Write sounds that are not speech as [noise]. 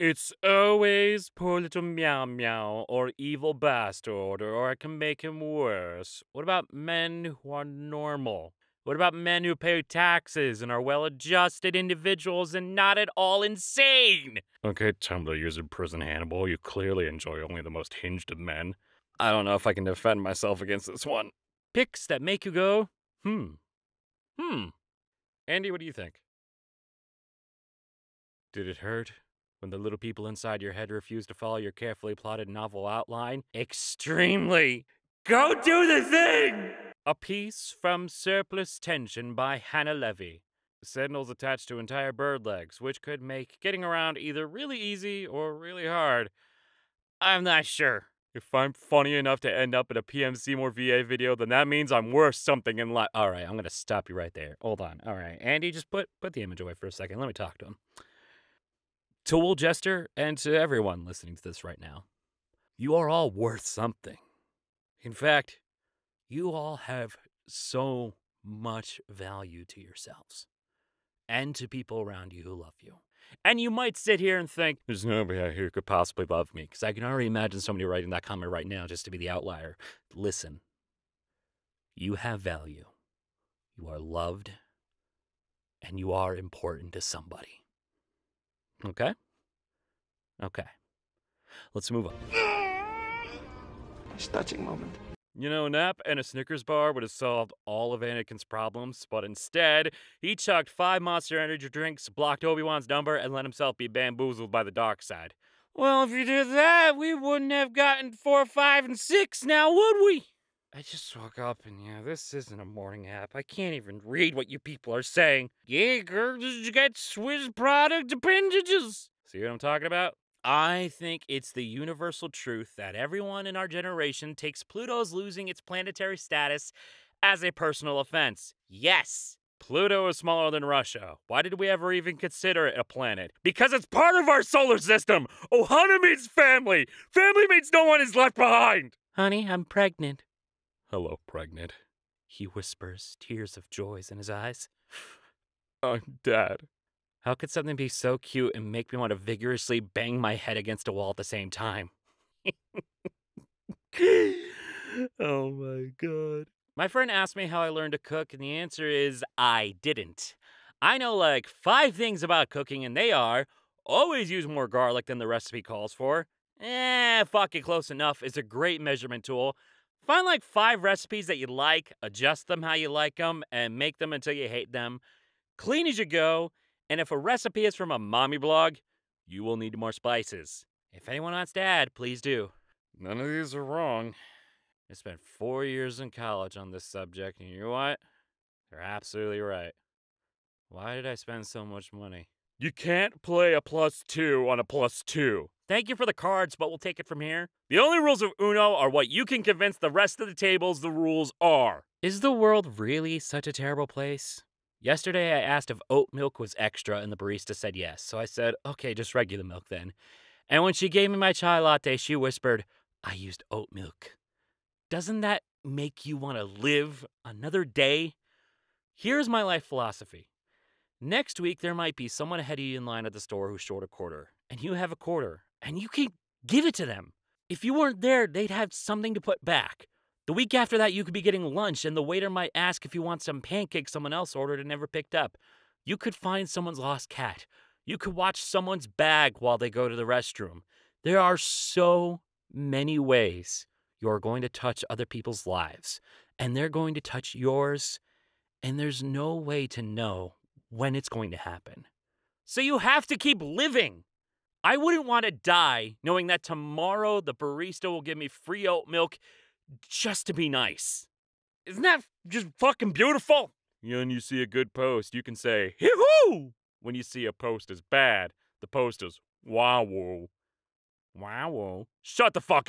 It's always poor little meow meow or evil bastard, or I can make him worse. What about men who are normal? What about men who pay taxes and are well adjusted individuals and not at all insane? Okay, Tumblr user prison Hannibal, you clearly enjoy only the most hinged of men. I don't know if I can defend myself against this one. Pics that make you go, hmm. Hmm. Andy, what do you think? Did it hurt when the little people inside your head refuse to follow your carefully plotted novel outline? Extremely! Go do the thing! A piece from Surplus Tension by Hannah Levy. Sentinels attached to entire bird legs, which could make getting around either really easy or really hard. I'm not sure. If I'm funny enough to end up in a PM Seymour VA video, then that means I'm worth something in life. All right, I'm gonna stop you right there. Hold on. All right, Andy, just put put the image away for a second. Let me talk to him. To Wool Jester and to everyone listening to this right now, you are all worth something. In fact, you all have so much value to yourselves and to people around you who love you. And you might sit here and think, there's nobody out here who could possibly love me, because I can already imagine somebody writing that comment right now just to be the outlier. Listen, you have value, you are loved, and you are important to somebody. Okay? Okay. Let's move on. It's touching moment. You know, a nap and a Snickers bar would have solved all of Anakin's problems, but instead, he chucked five Monster Energy drinks, blocked Obi Wan's number, and let himself be bamboozled by the dark side. Well, if you did that, we wouldn't have gotten four, five, and six now, would we? I just woke up and yeah, this isn't a morning app. I can't even read what you people are saying. Yeah, girl, did you get Swiss product appendages? See what I'm talking about? I think it's the universal truth that everyone in our generation takes Pluto's losing its planetary status as a personal offense. Yes, Pluto is smaller than Russia. Why did we ever even consider it a planet? Because it's part of our solar system! Ohana means family! Family means no one is left behind! Honey, I'm pregnant. Hello, pregnant. He whispers, tears of joys in his eyes. [sighs] I'm dad. How could something be so cute and make me want to vigorously bang my head against a wall at the same time? [laughs] oh my god. My friend asked me how I learned to cook, and the answer is I didn't. I know like five things about cooking, and they are always use more garlic than the recipe calls for. Eh, fuck it, close enough is a great measurement tool. Find like five recipes that you like, adjust them how you like them, and make them until you hate them. Clean as you go, and if a recipe is from a mommy blog, you will need more spices. If anyone wants to add, please do. None of these are wrong. I spent four years in college on this subject, and you know what? They're absolutely right. Why did I spend so much money? You can't play a plus two on a plus two. Thank you for the cards, but we'll take it from here. The only rules of Uno are what you can convince the rest of the tables the rules are. Is the world really such a terrible place? Yesterday, I asked if oat milk was extra, and the barista said yes. So I said, okay, just regular milk then. And when she gave me my chai latte, she whispered, I used oat milk. Doesn't that make you want to live another day? Here's my life philosophy. Next week, there might be someone ahead of you in line at the store who's short a quarter, and you have a quarter, and you can give it to them. If you weren't there, they'd have something to put back. The week after that, you could be getting lunch, and the waiter might ask if you want some pancakes someone else ordered and never picked up. You could find someone's lost cat. You could watch someone's bag while they go to the restroom. There are so many ways you're going to touch other people's lives, and they're going to touch yours, and there's no way to know when it's going to happen. So you have to keep living. I wouldn't want to die knowing that tomorrow the barista will give me free oat milk just to be nice. Isn't that just fucking beautiful? When you see a good post, you can say, hoo When you see a post is bad, the post is wow Wow. Shut the fuck up.